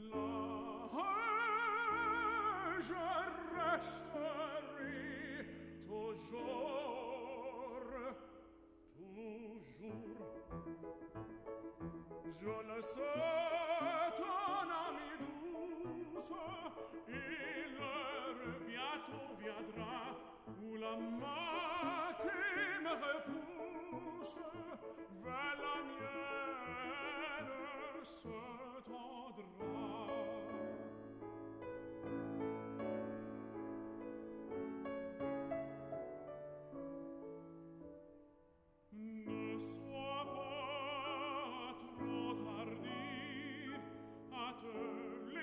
là je resterai toujours toujours je le sais ton ami douce et l'heure bientôt viendra où la main qui me repousse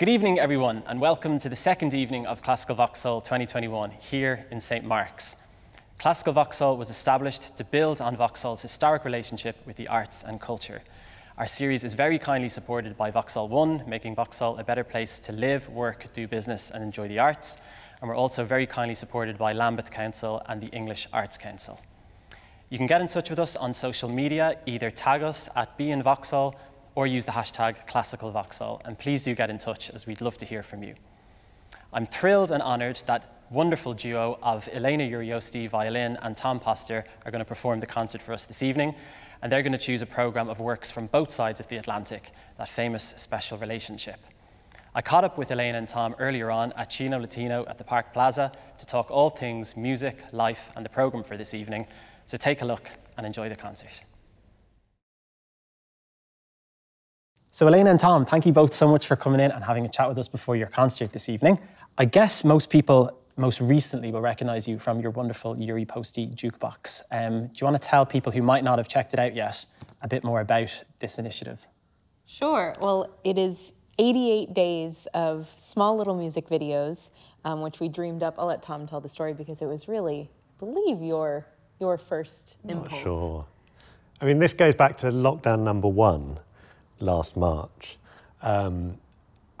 Good evening, everyone, and welcome to the second evening of Classical Vauxhall 2021 here in St. Mark's. Classical Vauxhall was established to build on Vauxhall's historic relationship with the arts and culture. Our series is very kindly supported by Vauxhall One, making Vauxhall a better place to live, work, do business, and enjoy the arts. And we're also very kindly supported by Lambeth Council and the English Arts Council. You can get in touch with us on social media, either tag us at Be in Vauxhall or use the hashtag Classical Vauxhall. And please do get in touch as we'd love to hear from you. I'm thrilled and honoured that wonderful duo of Elena Urioste, violin, and Tom Poster are going to perform the concert for us this evening. And they're going to choose a programme of works from both sides of the Atlantic, that famous special relationship. I caught up with Elena and Tom earlier on at Chino Latino at the Park Plaza to talk all things music, life, and the programme for this evening. So take a look and enjoy the concert. So, Elaine and Tom, thank you both so much for coming in and having a chat with us before your concert this evening. I guess most people most recently will recognize you from your wonderful UriPoste jukebox. Um, do you want to tell people who might not have checked it out yet a bit more about this initiative? Sure. Well, it is 88 days of small little music videos, um, which we dreamed up. I'll let Tom tell the story because it was really, I believe, your your first impulse. Not Sure. I mean, this goes back to lockdown number one last March. Um,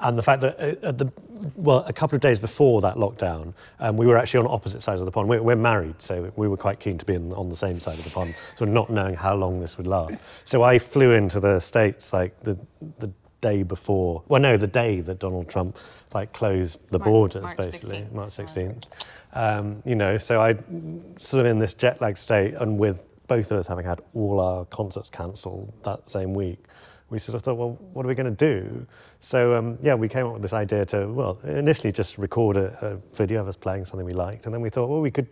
and the fact that uh, at the well, a couple of days before that lockdown, um, we were actually on opposite sides of the pond. We're, we're, married, so we were quite keen to be in, on the same side of the pond, so not knowing how long this would last. So I flew into the states like the the day before. Well, no, the day that Donald Trump like closed the March, borders, March basically, 16th. March 16th. Um, you know, so I sort of in this jet lag state, and with both of us having had all our concerts cancelled that same week, we sort of thought, well, what are we going to do? So um, yeah, we came up with this idea to, well, initially just record a, a video of us playing something we liked, and then we thought, well, we could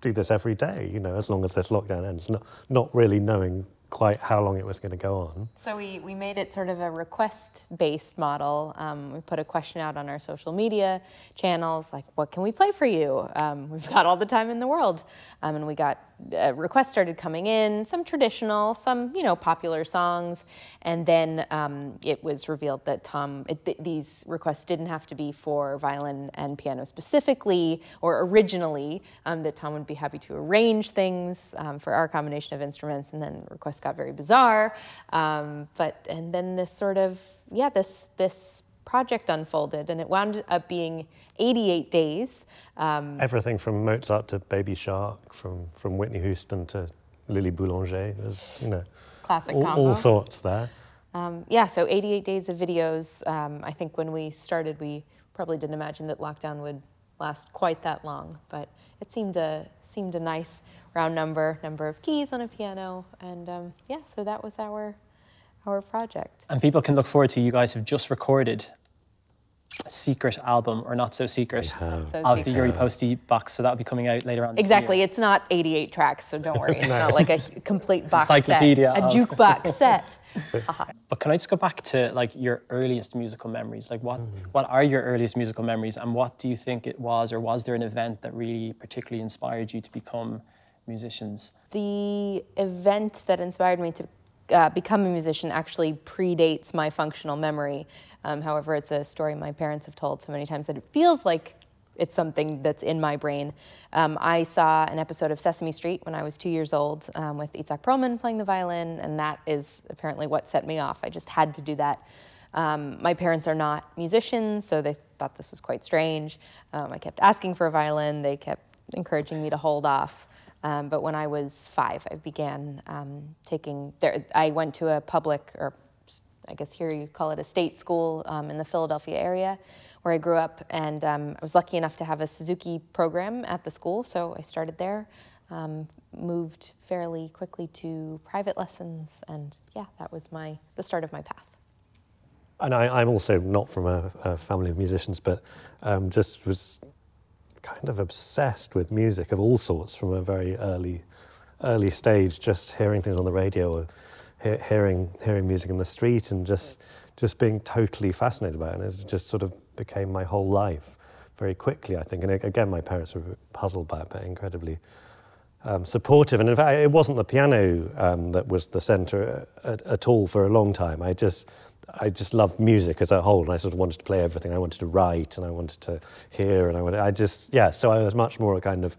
do this every day, you know, as long as this lockdown ends, not, not really knowing quite how long it was going to go on. So we, we made it sort of a request-based model. Um, we put a question out on our social media channels, like, what can we play for you? Um, we've got all the time in the world. Um, and we got uh, requests started coming in, some traditional, some, you know, popular songs. And then um, it was revealed that Tom, it, th- these requests didn't have to be for violin and piano specifically or originally, um, that Tom would be happy to arrange things um, for our combination of instruments. And then requests got very bizarre. Um, but, and then this sort of, yeah, this, this project unfolded and it wound up being 88 days. Um, Everything from Mozart to Baby Shark, from, from Whitney Houston to Lili Boulanger, there's, you know, classic all, all sorts there. Um, yeah, so 88 days of videos. Um, I think when we started, we probably didn't imagine that lockdown would last quite that long, but it seemed a seemed a nice round number, number of keys on a piano, and um, yeah, so that was our our project. And people can look forward to you guys have just recorded a secret album or not so secret So of the secret. UriPoste box. So that'll be coming out later on. this Exactly, year. it's not 88 tracks, so don't worry. It's not like a complete box Encyclopedia set, a jukebox set. But can I just go back to like your earliest musical memories? Like what mm. what are your earliest musical memories and what do you think it was or was there an event that really particularly inspired you to become musicians? The event that inspired me to uh, become a musician actually predates my functional memory. Um, however, it's a story my parents have told so many times that it feels like it's something that's in my brain. Um, I saw an episode of Sesame Street when I was two years old um, with Itzhak Perlman playing the violin, and that is apparently what set me off. I just had to do that. Um, my parents are not musicians, so they thought this was quite strange. Um, I kept asking for a violin, they kept encouraging me to hold off. Um, but when I was five, I began um, taking. There, I went to a public, or I guess here you call it a state school um, in the Philadelphia area, where I grew up, and um, I was lucky enough to have a Suzuki program at the school, so I started there. Um, moved fairly quickly to private lessons, and yeah, that was my the start of my path. And I, I'm also not from a, a family of musicians, but um, just was kind of obsessed with music of all sorts from a very early, early stage. Just hearing things on the radio, or he- hearing hearing music in the street, and just just being totally fascinated by it. And it just sort of became my whole life very quickly, I think. And again, my parents were puzzled by it, but incredibly um, supportive. And in fact, it wasn't the piano um, that was the centre at, at all for a long time. I just, I just loved music as a whole, and I sort of wanted to play everything. I wanted to write, and I wanted to hear, and I wanted, I just, yeah. So I was much more a kind of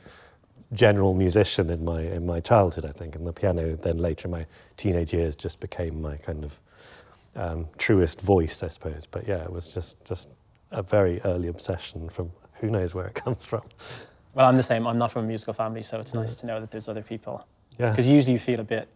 general musician in my in my childhood, I think, and the piano then later in my teenage years just became my kind of um, truest voice, I suppose. But yeah, it was just just a very early obsession from who knows where it comes from. Well, I'm the same. I'm not from a musical family, so it's nice to know that there's other people. Yeah. Because usually you feel a bit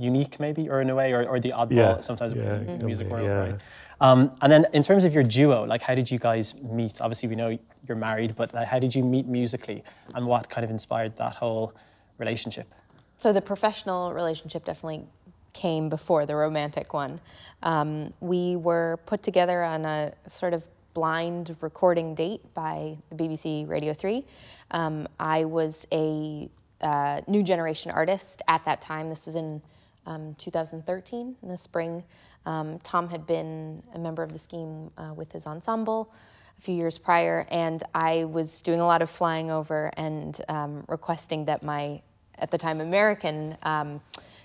unique, maybe, or in a way, or, or the oddball Yeah, sometimes yeah, in it the music world, yeah. right? Um, and then in terms of your duo, like how did you guys meet? Obviously, we know you're married, but like, how did you meet musically, and what kind of inspired that whole relationship? So the professional relationship definitely came before the romantic one. Um, we were put together on a sort of blind recording date by the BBC Radio 3. Um, I was a uh, new generation artist at that time. This was in um, 2013, in the spring. Um, Tom had been a member of the scheme uh, with his ensemble a few years prior, and I was doing a lot of flying over and um, requesting that my, at the time, American um,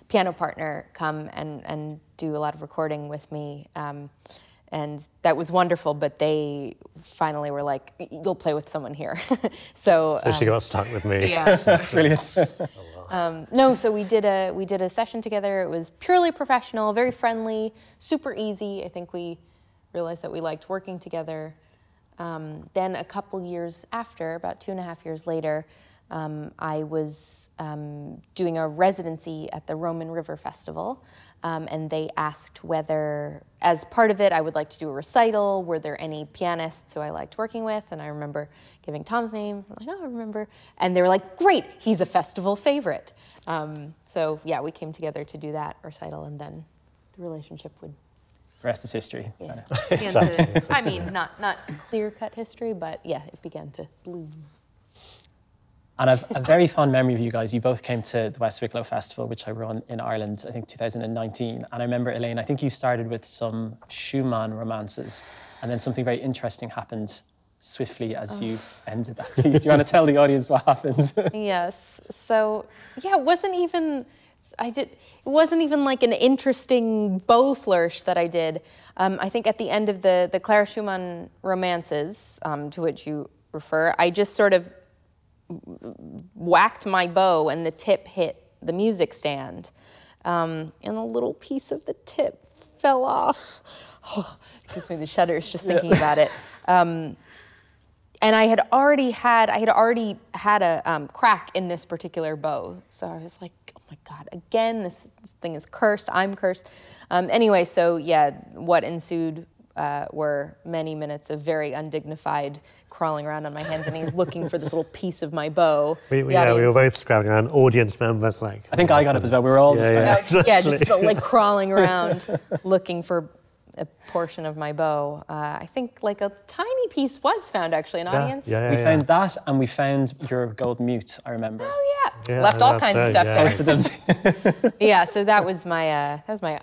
piano partner come and, and do a lot of recording with me. Um, and that was wonderful, but they finally were like, you'll play with someone here. so So she um, got stuck with me. yeah. Brilliant. Um, no, so we did a we did a session together. It was purely professional, very friendly, super easy. I think we realized that we liked working together. Um, then a couple years after, about two and a half years later, um, I was um, doing a residency at the Roman River Festival, um, and they asked whether, as part of it, I would like to do a recital. Were there any pianists who I liked working with? And I remember giving Tom's name. I'm like, oh, I remember. And they were like, great, he's a festival favorite. Um, so yeah, we came together to do that recital, and then the relationship would The rest is history. yeah, began to, I mean, not not clear cut history, but yeah, it began to bloom. And I've a very fond memory of you guys. You both came to the West Wicklow Festival, which I run in Ireland, I think 2019. And I remember, Elaine, I think you started with some Schumann romances, and then something very interesting happened swiftly as you ended that piece. Do you want to tell the audience what happened? Yes. So yeah, it wasn't even I did it wasn't even like an interesting bow flourish that I did. Um, I think at the end of the the Clara Schumann romances, um, to which you refer, I just sort of whacked my bow and the tip hit the music stand, um, and a little piece of the tip fell off. Oh, gives me the shudders just thinking about it. Um, and I had already had I had already had a um, crack in this particular bow, so I was like, oh my god, again, this, this thing is cursed. I'm cursed. Um, anyway, so yeah, what ensued uh, were many minutes of very undignified crawling around on my hands and knees looking for this little piece of my bow. We, we, yeah, we were audience- both scrabbling around, audience members like. I think I got up as well. We were all just Yeah, kind yeah. of, yeah, just so, like crawling around looking for a portion of my bow. Uh, I think like a tiny piece was found actually, an Yeah, audience. yeah, yeah, we yeah. found that and we found your gold mute, I remember. Oh yeah, Yeah, left all that's kinds of stuff yeah. there. Posted them. yeah, so that was my uh, that was my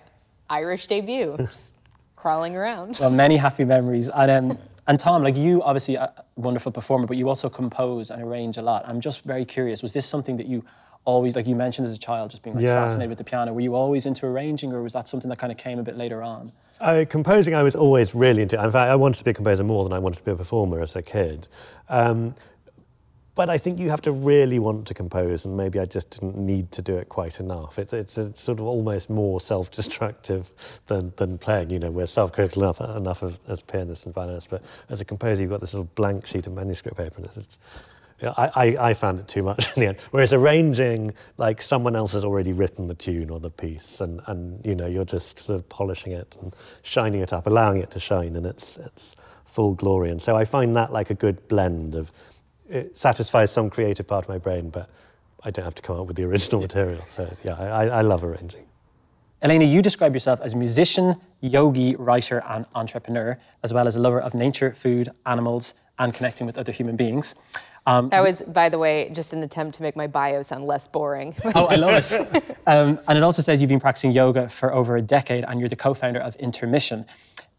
Irish debut, just crawling around. well, many happy memories. And, um, and Tom, like you, obviously a wonderful performer, but you also compose and arrange a lot. I'm just very curious. Was this something that you always, like you mentioned as a child, just being like Yeah. fascinated with the piano? Were you always into arranging, or was that something that kind of came a bit later on? Uh, composing, I was always really into. In fact, I wanted to be a composer more than I wanted to be a performer as a kid. Um, but I think you have to really want to compose, and maybe I just didn't need to do it quite enough. It's, it's, it's sort of almost more self-destructive than, than playing. You know, we're self-critical enough, enough of, as pianists and violinists, but as a composer, you've got this little blank sheet of manuscript paper, and it's, it's I, I, I found it too much in the end. Whereas arranging, like someone else has already written the tune or the piece, and, and you know you're just sort of polishing it and shining it up, allowing it to shine, and it's it's full glory. And so I find that like a good blend of it satisfies some creative part of my brain, but I don't have to come up with the original material. So yeah, I, I I love arranging. Elena, you describe yourself as a musician, yogi, writer, and entrepreneur, as well as a lover of nature, food, animals, and connecting with other human beings. Um, That was, by the way, just an attempt to make my bio sound less boring. Oh, I love it. um, and it also says you've been practicing yoga for over a decade and you're the co founder of Intermission.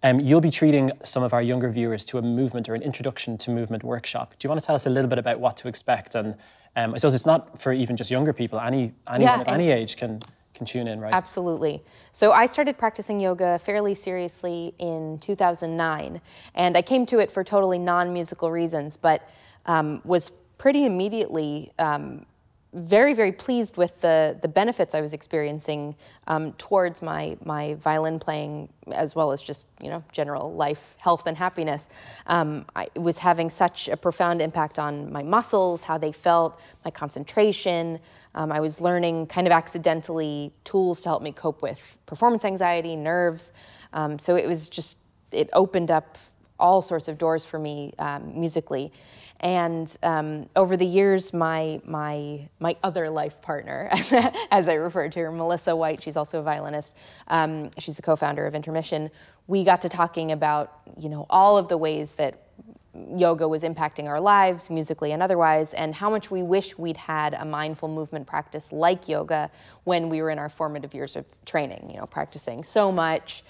Um, you'll be treating some of our younger viewers to a movement or an introduction to movement workshop. Do you want to tell us a little bit about what to expect? And um, I suppose it's not for even just younger people, any, anyone Yeah, of any age can, can tune in, right? Absolutely. So I started practicing yoga fairly seriously in 2009, and I came to it for totally non-musical reasons, but um, was pretty immediately um, very, very pleased with the the benefits I was experiencing um, towards my my violin playing, as well as just you know general life health and happiness. Um, I it was having such a profound impact on my muscles, how they felt, my concentration. Um, I was learning kind of accidentally tools to help me cope with performance anxiety, nerves. Um, so it was just, it opened up all sorts of doors for me um, musically. And um, over the years, my, my, my other life partner, as, I refer to her, Melissa White, she's also a violinist, um, she's the co founder of Intermission. We got to talking about, you know, all of the ways that yoga was impacting our lives, musically and otherwise, and how much we wish we'd had a mindful movement practice like yoga when we were in our formative years of training, you know, practicing so much.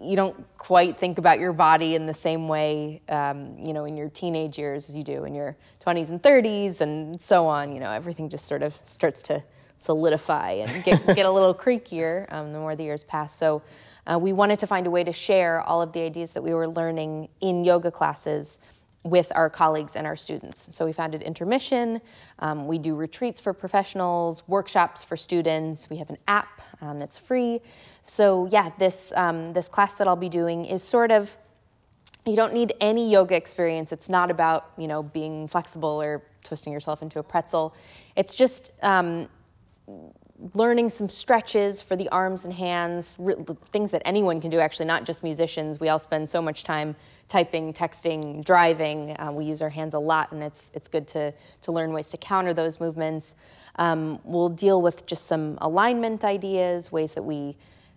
You don't quite think about your body in the same way, um, you know, in your teenage years as you do in your 20s and 30s and so on. You know, everything just sort of starts to solidify and get, get a little creakier um, the more the years pass. So uh, we wanted to find a way to share all of the ideas that we were learning in yoga classes with our colleagues and our students. So we founded Intermission. Um, we do retreats for professionals, workshops for students. We have an app um, that's free. So yeah, this um, this class that I'll be doing is sort of you don't need any yoga experience. It's not about you know being flexible or twisting yourself into a pretzel. It's just um, learning some stretches for the arms and hands, things that anyone can do, actually, not just musicians. We all spend so much time typing, texting, driving. Uh, we use our hands a lot, and it's, it's good to, to learn ways to counter those movements. Um, we'll deal with just some alignment ideas, ways that we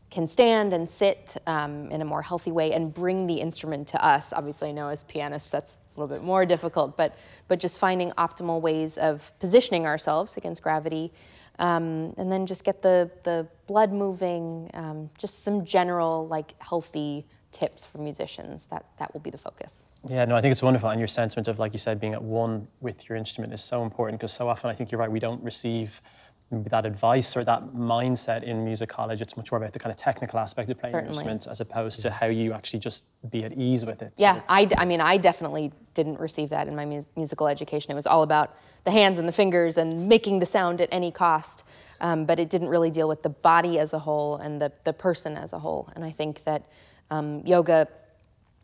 can stand and sit um, in a more healthy way and bring the instrument to us. Obviously, I know as pianists that's a little bit more difficult, but, but just finding optimal ways of positioning ourselves against gravity um, and then just get the, the blood moving, um, just some general like healthy tips for musicians. That, that will be the focus. Yeah, no, I think it's wonderful. And your sentiment of, like you said, being at one with your instrument is so important because so often I think you're right, we don't receive that advice or that mindset in music college. It's much more about the kind of technical aspect of playing Certainly. your instrument as opposed to how you actually just be at ease with it. Yeah, so. I, I mean, I definitely didn't receive that in my mu- musical education. It was all about the hands and the fingers and making the sound at any cost. Um, but it didn't really deal with the body as a whole and the, the person as a whole. And I think that um, yoga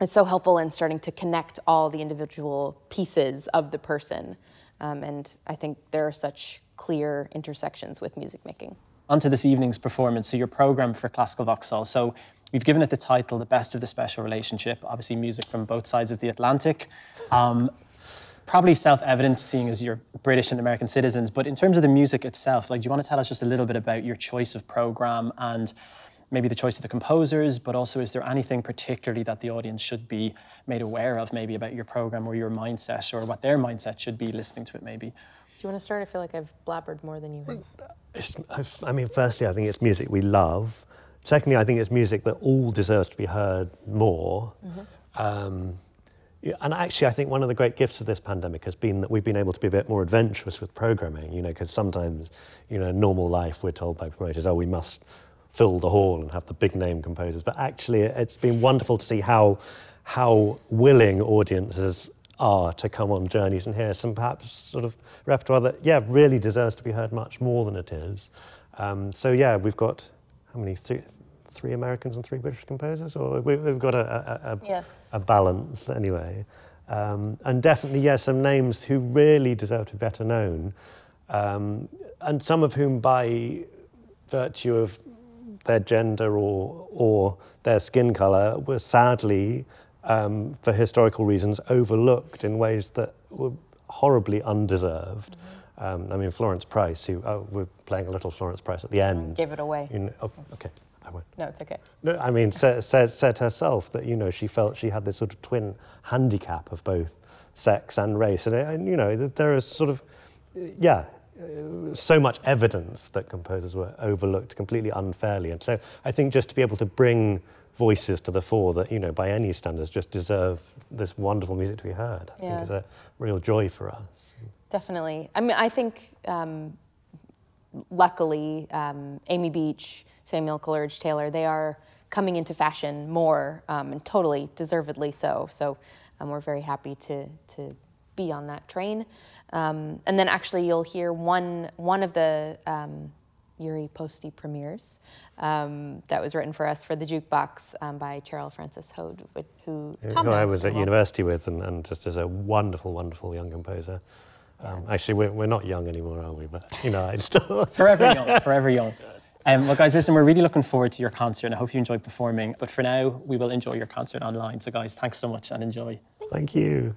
is so helpful in starting to connect all the individual pieces of the person. Um, and I think there are such clear intersections with music making. On to this evening's performance. So, your program for Classical Vauxhall. So, we've given it the title, The Best of the Special Relationship, obviously, music from both sides of the Atlantic. Um, probably self-evident seeing as you're British and American citizens, but in terms of the music itself, like do you want to tell us just a little bit about your choice of program and maybe the choice of the composers, but also is there anything particularly that the audience should be made aware of maybe about your program or your mindset or what their mindset should be listening to it maybe? Do you want to start? I feel like I've blabbered more than you have. I mean, firstly, I think it's music we love. Secondly, I think it's music that all deserves to be heard more. Mm-hmm. Um, and actually, I think one of the great gifts of this pandemic has been that we've been able to be a bit more adventurous with programming, you know, because sometimes, you know, normal life, we're told by promoters, oh, we must fill the hall and have the big name composers. But actually, it's been wonderful to see how, how willing audiences are to come on journeys and hear some perhaps sort of repertoire that, yeah, really deserves to be heard much more than it is. Um, so, yeah, we've got, how many? Three, three Americans and three British composers, or we, have got a, a, a, yes. a balance anyway. Um, and definitely, yes, some names who really deserve to be better known, um, and some of whom, by virtue of their gender or, or their skin colour, were sadly, um, for historical reasons, overlooked in ways that were horribly undeserved. Mm-hmm. Um, I mean, Florence Price, who oh, we're playing a little Florence Price at the end. Give it away. In, oh, okay. I won't. No, it's okay. No, I mean, said, said, said herself that, you know, she felt she had this sort of twin handicap of both sex and race. And, and you know, there is sort of, yeah, so much evidence that composers were overlooked completely unfairly. And so I think just to be able to bring voices to the fore that, you know, by any standards just deserve this wonderful music to be heard, I yeah. think is a real joy for us. Definitely. I mean, I think um, luckily um, Amy Beach, Samuel Coleridge Taylor, they are coming into fashion more um, and totally deservedly so. So um, we're very happy to, to be on that train. Um, and then actually you'll hear one, one of the um, UriPoste premieres um, that was written for us for the jukebox um, by Cheryl Frances-Hoad, who, who I was at university with and, and just as a wonderful, wonderful young composer. Um, actually, we're, we're not young anymore, are we? But, you know, I still... forever young, forever young. Um, well, guys, listen, we're really looking forward to your concert, and I hope you enjoy performing. But for now, we will enjoy your concert online. So, guys, thanks so much and enjoy. Thank you.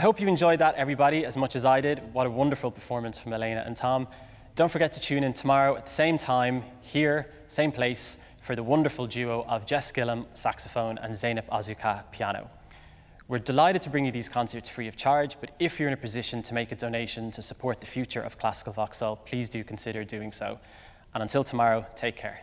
I hope you enjoyed that, everybody, as much as I did. What a wonderful performance from Elena and Tom. Don't forget to tune in tomorrow at the same time, here, same place, for the wonderful duo of Jess Gillam, saxophone, and Zeynep Özsuca, piano. We're delighted to bring you these concerts free of charge, but if you're in a position to make a donation to support the future of Classical Vauxhall, please do consider doing so. And until tomorrow, take care.